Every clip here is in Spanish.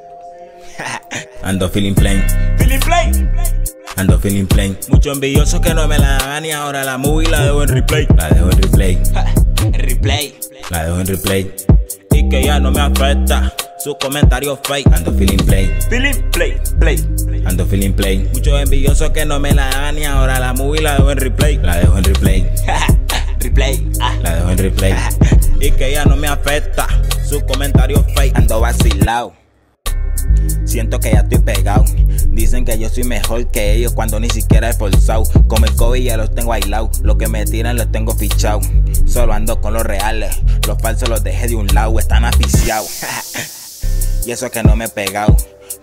Ando feeling plain, Feeling play. ando feeling plain. Mucho envidioso que no me la dan y ahora la movie la dejo en replay. La dejo en replay, replay. la dejo en replay. Y que ya no me afecta sus comentarios fake. Ando feeling plain, Feeling play, play. ando feeling plain. Muchos envidiosos que no me la dan y ahora la movie la dejo en replay. La dejo en replay, replay. Ah. la dejo en replay. Y que ya no me afecta sus comentarios fake. Ando vacilado. Siento que ya estoy pegado. Dicen que yo soy mejor que ellos cuando ni siquiera he forzado. Como el COVID ya los tengo aislados. Lo que me tiran los tengo fichado. Solo ando con los reales. Los falsos los dejé de un lado. Están aficiados. y eso que no me he pegado.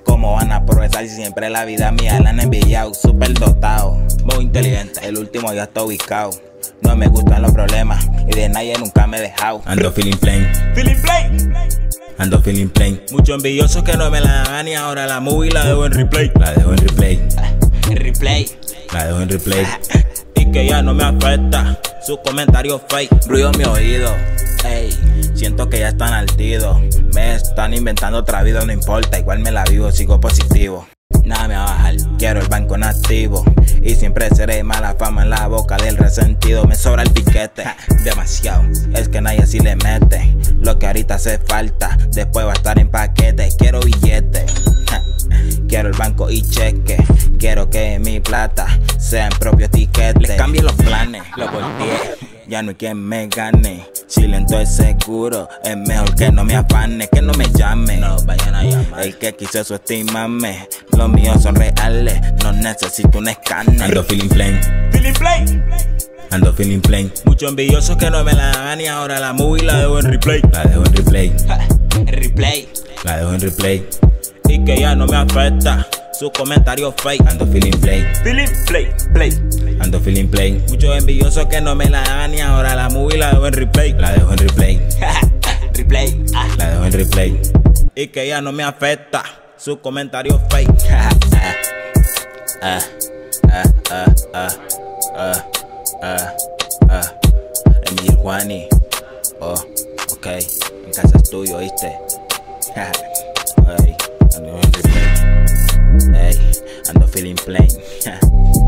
¿Cómo van a aprovechar si siempre la vida mía la han envidiado? Super dotado, muy inteligente. El último ya está ubicado. No me gustan los problemas nadie nunca me he dejado. Ando feeling plain, Feeling play. ando feeling plain. Muchos envidiosos que no me la dan y ahora la movie la dejo en replay. La dejo en replay, En replay. la dejo en replay. Y que ya no me afecta sus comentarios fake. Ruido en mi oído. Ey, siento que ya están altidos. Me están inventando otra vida, no importa. Igual me la vivo, sigo positivo. Nada me va a bajar, quiero el banco en activo. Y siempre seré mala fama en la boca del resentido. Me sobra el piquete, demasiado. Es que nadie así le mete. Lo que ahorita hace falta, después va a estar en paquete. Quiero billete. Quiero el banco y cheque. Quiero que mi plata sea en propio tiquete. Les cambio los planes, lo volteé. Ya no hay quien me gane. Si lento es seguro, es mejor que no me afane, que no me llame. No vayan a llamar. El que quiso subestimarme, los míos son reales. No necesito un escáner. Ando feeling plain, Feeling play. ando feeling plain. Muchos envidiosos que no me la dan y ahora la movie la dejo en replay. La dejo en replay, En replay. la dejo en replay. Y que ya no me afecta sus comentarios fake. Ando feeling plain, Feeling play, play. ando feeling plain. Muchos envidiosos que no me la dan y ahora la movie la dejo en replay. La dejo en replay, replay. Ah. la dejo en replay. Y que ya no me afecta sus comentarios fake. Ah, ah, ah, ah, ah, ah, ah. Emil Juani. Oh, ok. En casa es tuyo, ¿oíste? Ey, ando en replay. Ey, ando feeling plain.